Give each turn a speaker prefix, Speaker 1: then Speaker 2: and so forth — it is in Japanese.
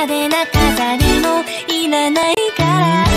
Speaker 1: 派手な飾りもいらないから